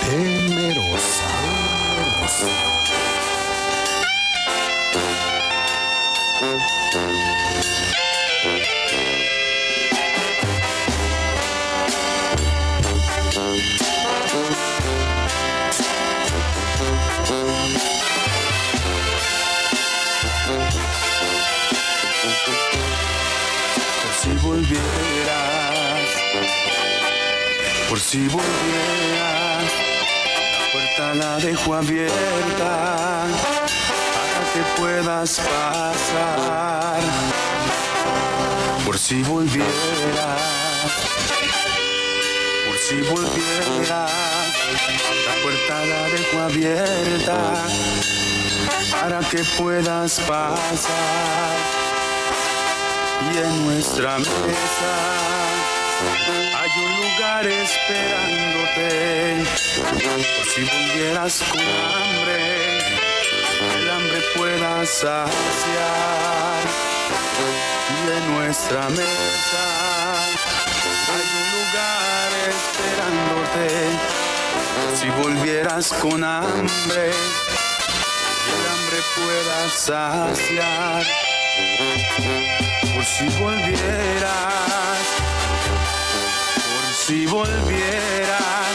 temerosa. Por si volvieras, por si volvieras, puerta la dejo abierta para que puedas pasar. Por si volvieras, por si volvieras, la puerta la dejo abierta para que puedas pasar y en nuestra mesa hay un lugar esperándote. Por si volvieras con hambre el hambre pueda saciar. Y en nuestra mesa hay un lugar esperándote. Si volvieras con hambre el hambre pueda saciar. Por si volvieras, si volvieras,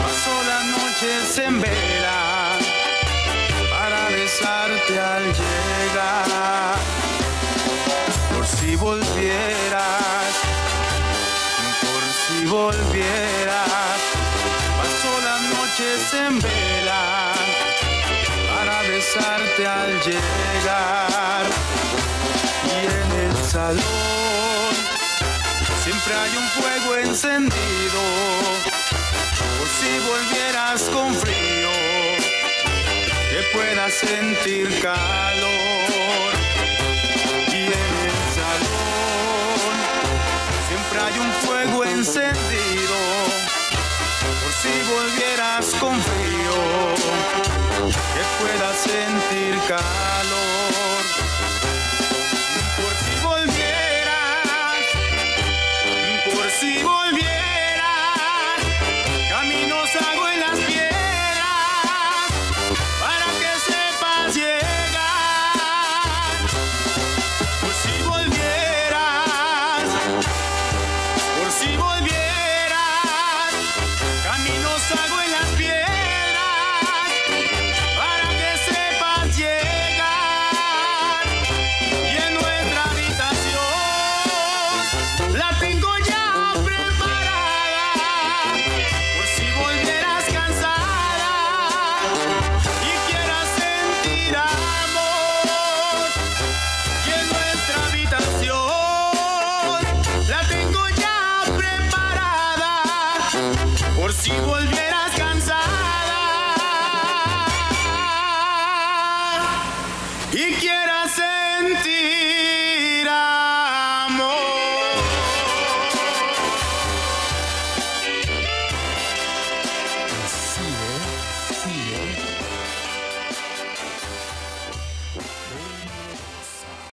paso las noches en vela para besarte al llegar. Por si volvieras, por si volvieras, paso las noches en vela para besarte al llegar y en el salón siempre hay un fuego encendido por si volvieras con frío que puedas sentir calor. Y en el salón siempre hay un fuego encendido por si volvieras con frío que puedas sentir calor Si volviera